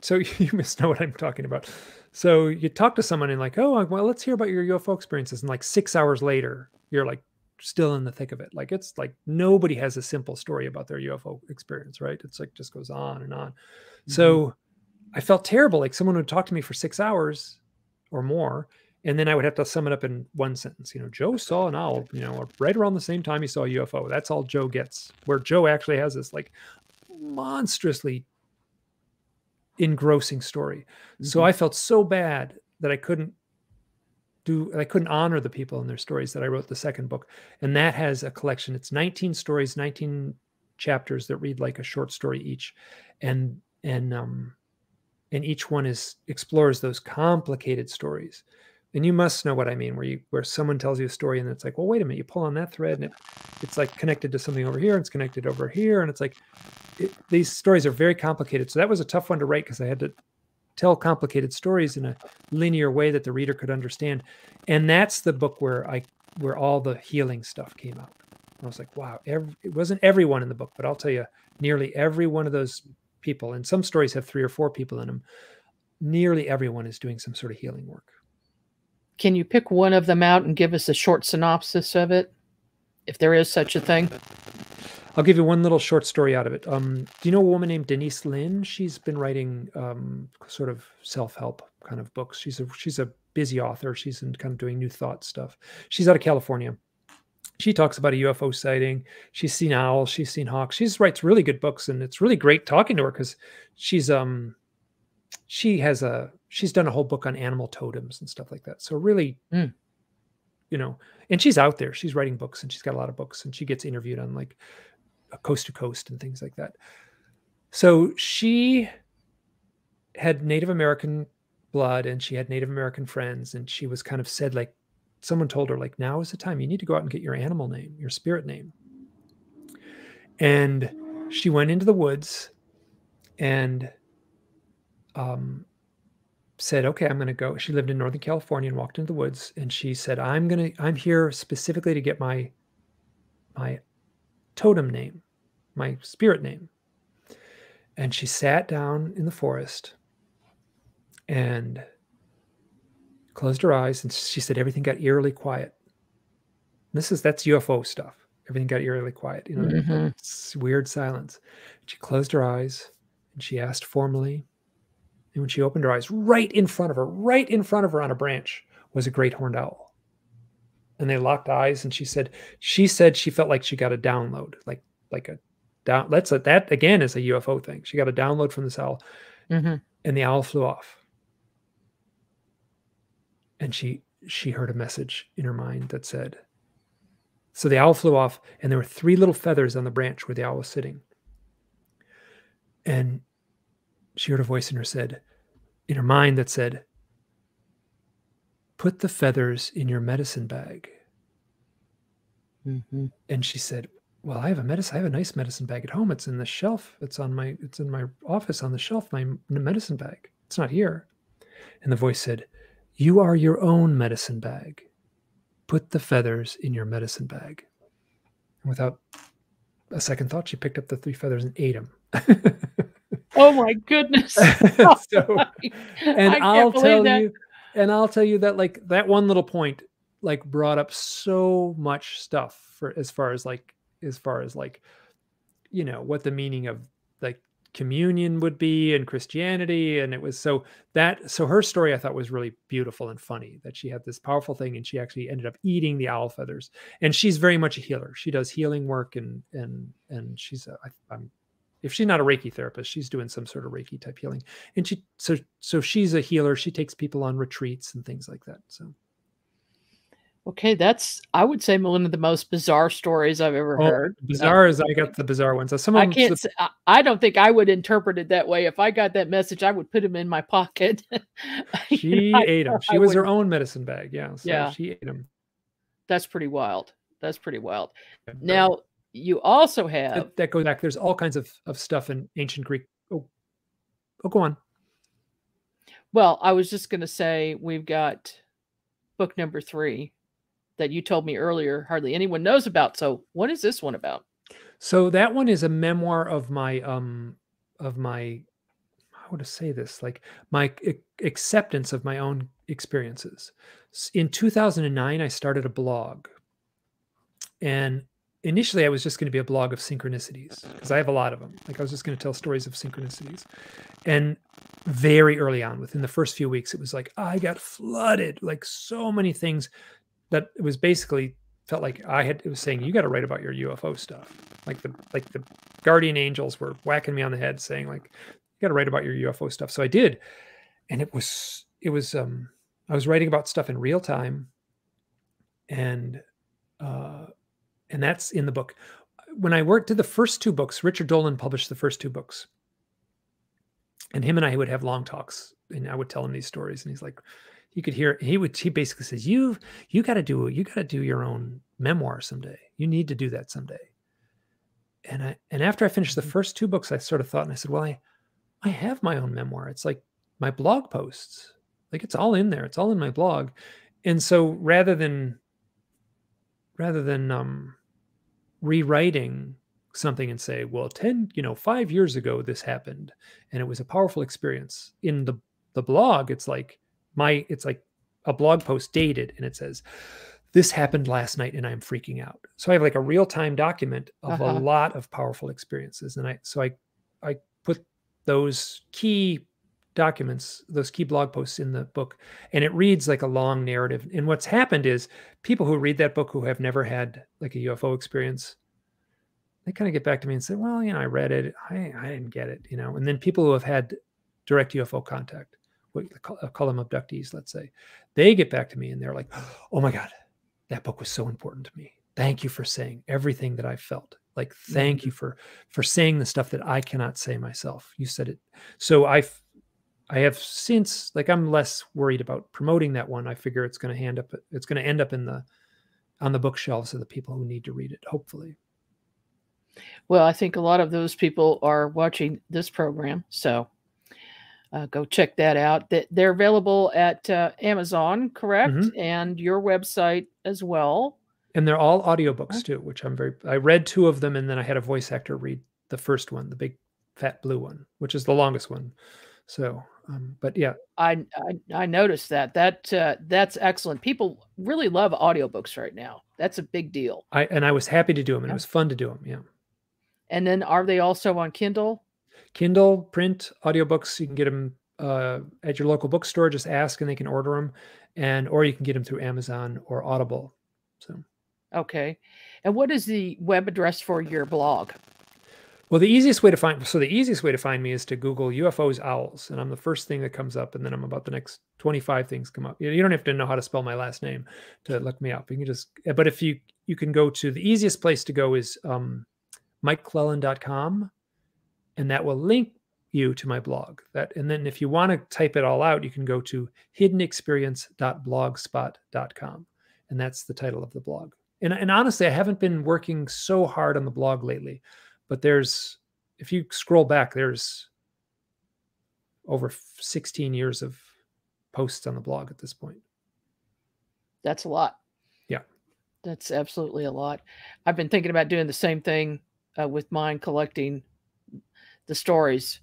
so you must know what I'm talking about. So you talk to someone and like, oh, well, let's hear about your UFO experiences, and like six hours later, you're like still in the thick of it. Like it's like nobody has a simple story about their UFO experience, right? It's like just goes on and on. So I felt terrible. Like someone would talk to me for six hours or more, and then I would have to sum it up in one sentence. You know, Joe saw an owl. You know, right around the same time he saw a UFO. That's all Joe gets. Where Joe actually has this like monstrously engrossing story. So Mhm. I felt so bad that I couldn't do I couldn't honor the people and their stories that I wrote the second book. And that has a collection. It's 19 stories, 19 chapters that read like a short story each. And and um and each one is explores those complicated stories. And you must know what I mean, where you where someone tells you a story and it's like, well, wait a minute, you pull on that thread and it, it's like connected to something over here, and it's connected over here, and it's like it, these stories are very complicated. So that was a tough one to write because I had to tell complicated stories in a linear way that the reader could understand. And that's the book where I where all the healing stuff came out. I was like, wow, every, it wasn't everyone in the book, but I'll tell you, nearly every one of those people, and some stories have three or four people in them. Nearly everyone is doing some sort of healing work. Can you pick one of them out and give us a short synopsis of it? If there is such a thing. I'll give you one little short story out of it. Um, do you know a woman named Denise Linn? She's been writing um, sort of self-help kind of books. She's a she's a busy author. She's in kind of doing new thought stuff. She's out of California. She talks about a UFO sighting. She's seen owls. She's seen hawks. She writes really good books, and it's really great talking to her because she's um she has a she's done a whole book on animal totems and stuff like that. So really, Mm. you know, and she's out there. She's writing books, and she's got a lot of books, and she gets interviewed on like a coast to coast and things like that. So she had Native American blood and she had Native American friends, and she was kind of said, like, someone told her, like, now is the time you need to go out and get your animal name, your spirit name. And she went into the woods and um, said, okay, I'm going to go. She lived in Northern California and walked into the woods and she said, I'm going to, I'm here specifically to get my, my totem name, my spirit name. And she sat down in the forest and closed her eyes and she said everything got eerily quiet. This is that's UFO stuff. Everything got eerily quiet, you know, Mhm. it's weird silence. She closed her eyes and she asked formally. And when she opened her eyes, right in front of her, right in front of her on a branch was a great horned owl. And they locked eyes and she said, she said she felt like she got a download, like like a down a, that again is a UFO thing. She got a download from this owl Mhm. and the owl flew off. And she she heard a message in her mind that said, so the owl flew off, and there were three little feathers on the branch where the owl was sitting. And she heard a voice in her said, in her mind that said, Put the feathers in your medicine bag. Mhm. And she said, Well, I have a medicine, I have a nice medicine bag at home. It's in the shelf. It's on my it's in my office on the shelf, my medicine bag. It's not here. And the voice said, You are your own medicine bag. Put the feathers in your medicine bag. And without a second thought, she picked up the three feathers and ate them. Oh my goodness. so, and I I'll tell that. you, and I'll tell you that like that one little point like brought up so much stuff for as far as like as far as like you know what the meaning of communion would be and Christianity and it was so that so her story I thought was really beautiful and funny that she had this powerful thing and she actually ended up eating the owl feathers. And she's very much a healer. She does healing work and and and she's a, I, I'm if she's not a reiki therapist she's doing some sort of reiki type healing. And she so so she's a healer. She takes people on retreats and things like that so Okay, that's I would say one of the most bizarre stories I've ever Oh, heard. bizarre as i got the bizarre ones some I can't. Say, I, don't think I would interpret it that way. If I got that message, I would put them in my pocket. She know, ate them she I was her wouldn't- own medicine bag yeah so Yeah. she ate them That's pretty wild. That's pretty wild. Now, you also have that, that goes back. There's all kinds of, of stuff in ancient Greek. Oh, oh, go on. Well, I was just going to say we've got book number three that you told me earlier hardly anyone knows about. So, what is this one about? So that one is a memoir of my um of my how I say this like my acceptance of my own experiences. In 2009, I started a blog, and initially I was just going to be a blog of synchronicities because I have a lot of them. Like I was just going to tell stories of synchronicities. And very early on, within the first few weeks, it was like I got flooded, like so many things that it was basically felt like I had it was saying you got to write about your UFO stuff. Like the like the guardian angels were whacking me on the head saying like you got to write about your UFO stuff. So I did. And it was it was um I was writing about stuff in real time and uh and that's in the book. When I worked did the first two books, Richard Dolan published the first two books. And him and I would have long talks, and I would tell him these stories, and he's like, you could hear he would he basically says, you've you got to do you got to do your own memoir someday. You need to do that someday." And I and after I finished the mm-hmm. first two books, I sort of thought, and I said, "Well, I I have my own memoir. It's like my blog posts, like it's all in there. It's all in my blog." And so rather than rather than um rewriting something and say, well, 10, you know, five years ago, this happened and it was a powerful experience. In the, the blog, it's like my, it's like a blog post dated and it says, this happened last night and I'm freaking out. So I have like a real time document of uh-huh. a lot of powerful experiences. And I, so I, I put those key documents, those key blog posts in the book, and it reads like a long narrative. And what's happened is people who read that book who have never had like a UFO experience, they kind of get back to me and say, "Well, you know, I read it, I I didn't get it," you know. And then people who have had direct UFO contact, what call them abductees, let's say, they get back to me and they're like, "Oh my God, that book was so important to me. Thank you for saying everything that I felt." like thank mm-hmm. you for for saying the stuff that i cannot say myself you said it so i I have since like I'm less worried about promoting that one. I figure it's going to hand up it's going to end up in the on the bookshelves of the people who need to read it, hopefully. Well, I think a lot of those people are watching this program, so uh, go check that out. That They're available at uh, Amazon, correct, mm-hmm. and your website as well. And they're all audiobooks too, which I'm very. I read two of them, and then I had a voice actor read the first one, the big fat blue one, which is the longest one. So um, but yeah, I, I, I noticed that that uh, that's excellent. People really love audiobooks right now. That's a big deal. I and I was happy to do them, and yeah. it was fun to do them. Yeah. And then are they also on Kindle? Kindle, print, audiobooks. You can get them uh, at your local bookstore. Just ask, and they can order them, and or you can get them through Amazon or Audible. So. Okay. And what is the web address for your blog? Well, the easiest way to find so the easiest way to find me is to Google UFOs owls, and I'm the first thing that comes up, and then I'm about the next 25 things come up. You don't have to know how to spell my last name to look me up. You can just, but if you you can go to the easiest place to go is um, MikeClelland.com, and that will link you to my blog. That and then if you want to type it all out, you can go to hiddenexperience.blogspot.com, and that's the title of the blog. And, and honestly, I haven't been working so hard on the blog lately but there's if you scroll back there's over 16 years of posts on the blog at this point that's a lot yeah that's absolutely a lot i've been thinking about doing the same thing uh, with mine collecting the stories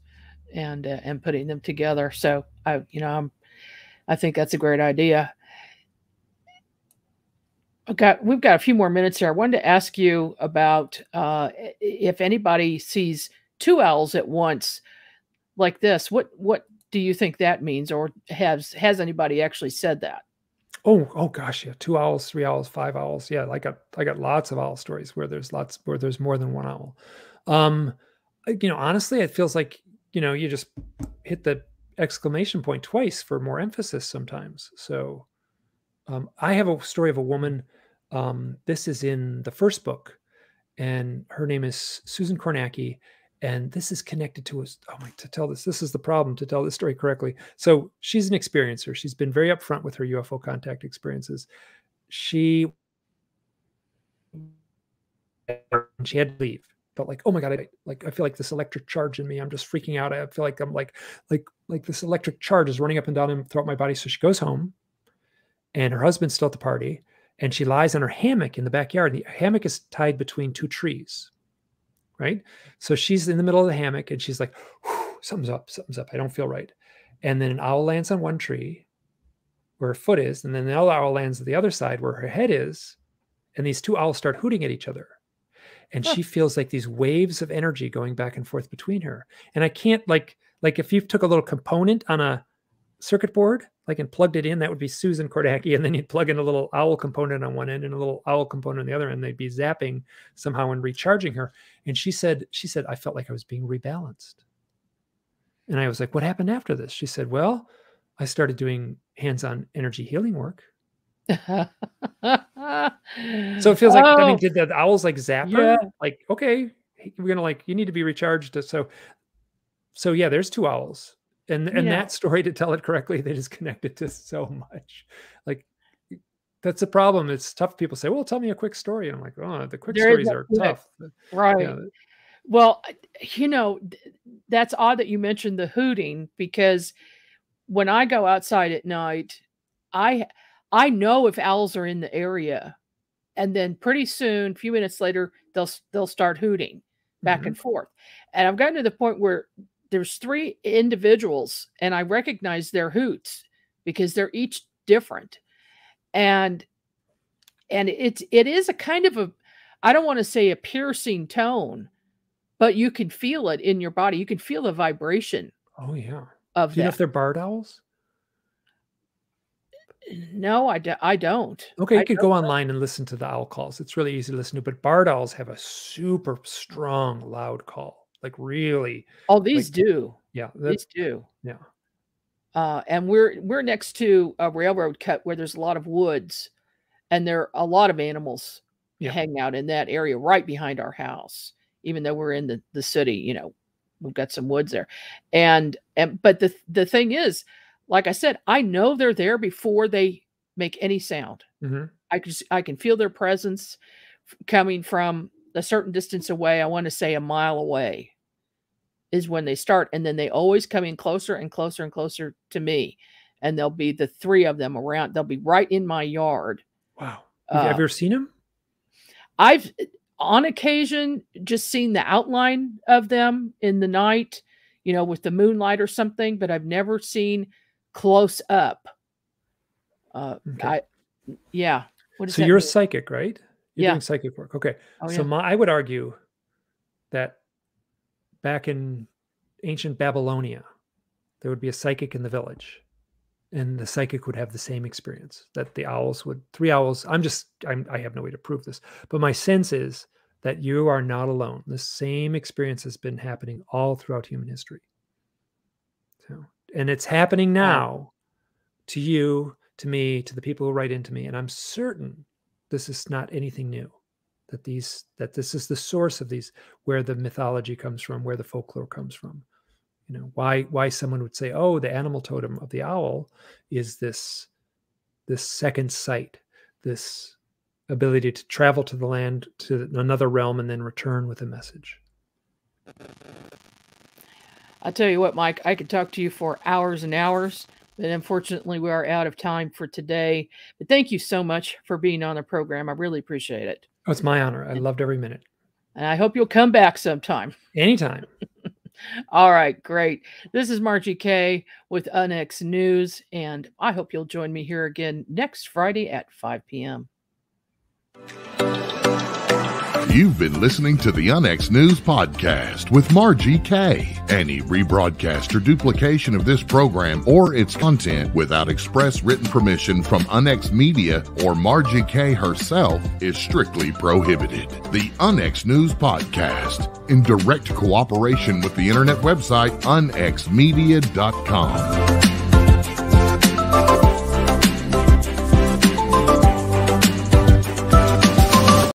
and uh, and putting them together so i you know i'm i think that's a great idea got we've got a few more minutes here. I wanted to ask you about uh, if anybody sees two owls at once like this. What what do you think that means, or has has anybody actually said that? Oh oh gosh, yeah, two owls, three owls, five owls. Yeah, I got I got lots of owl stories where there's lots where there's more than one owl. Um, you know, honestly, it feels like you know you just hit the exclamation point twice for more emphasis sometimes. So um, I have a story of a woman um, this is in the first book, and her name is Susan Kornacki, and this is connected to us. Oh my! To tell this, this is the problem to tell this story correctly. So she's an experiencer. She's been very upfront with her UFO contact experiences. She she had to leave. But like, oh my god, I, like I feel like this electric charge in me. I'm just freaking out. I feel like I'm like like like this electric charge is running up and down and throughout my body. So she goes home, and her husband's still at the party, and she lies on her hammock in the backyard. The hammock is tied between two trees, right? So she's in the middle of the hammock, and she's like, something's up, something's up. I don't feel right. And then an owl lands on one tree where her foot is, and then the other owl lands on the other side where her head is, and these two owls start hooting at each other. And she feels like these waves of energy going back and forth between her. And I can't like like if you took a little component on a circuit board, like and plugged it in, that would be Susan Kornacki, and then you'd plug in a little owl component on one end and a little owl component on the other end. They'd be zapping somehow and recharging her. And she said, she said, I felt like I was being rebalanced. And I was like, what happened after this? She said, well, I started doing hands-on energy healing work. So it feels like oh, I mean, oh. did the owls like zap her? Yeah. Like, okay, we're gonna like you need to be recharged. So, so yeah, there's two owls, and and yeah. that story to tell it correctly, they just connected to so much. Like that's a problem. It's tough. People say, "Well, tell me a quick story," and I'm like, "Oh, the quick there stories are tough." Uh, right. Yeah. Well, you know, that's odd that you mentioned the hooting because when I go outside at night, I I know if owls are in the area, and then pretty soon, a few minutes later, they'll they'll start hooting back mm-hmm. and forth. And I've gotten to the point where there's three individuals, and I recognize their hoots because they're each different, and and it's it is a kind of a I don't want to say a piercing tone, but you can feel it in your body. You can feel the vibration. Oh yeah. Of Do you know if they're barred owls? No, I, do, I don't. Okay, you I could go online and listen to the owl calls. It's really easy to listen to, but barred owls have a super strong, loud call. Like really. Oh, these like, do. Yeah, these do. Yeah. Uh, and we're we're next to a railroad cut where there's a lot of woods, and there are a lot of animals yeah. hang out in that area right behind our house even though we're in the, the city, you know, we've got some woods there. And and but the the thing is, like I said, I know they're there before they make any sound. Mm-hmm. I can I can feel their presence coming from a certain distance away. I want to say a mile away is when they start, and then they always come in closer and closer and closer to me. And there'll be the three of them around. They'll be right in my yard. Wow. Have uh, you ever seen them? I've on occasion just seen the outline of them in the night, you know, with the moonlight or something, but I've never seen close up. Uh, okay. I, yeah. so you're mean? a psychic, right? You're yeah. doing psychic work. Okay. Oh, so yeah. my, I would argue that back in ancient Babylonia, there would be a psychic in the village and the psychic would have the same experience that the owls would three owls i'm just I'm, i have no way to prove this but my sense is that you are not alone the same experience has been happening all throughout human history so and it's happening now to you to me to the people who write into me and i'm certain this is not anything new that these that this is the source of these where the mythology comes from where the folklore comes from. You know why why someone would say oh the animal totem of the owl is this this second sight this ability to travel to the land to another realm and then return with a message i'll tell you what mike i could talk to you for hours and hours but unfortunately we are out of time for today. But thank you so much for being on the program. I really appreciate it. Oh, it's my honor. I loved every minute. And i hope you'll come back sometime. Anytime. All right, great. This is Margie Kay with UnX News, and I hope you'll join me here again next Friday at 5 p.m. You've been listening to the UnX News Podcast with Margie Kay. Any rebroadcast or duplication of this program or its content without express written permission from UnX Media or Margie Kay herself is strictly prohibited. The UnX News Podcast, in direct cooperation with the internet website unxmedia.com.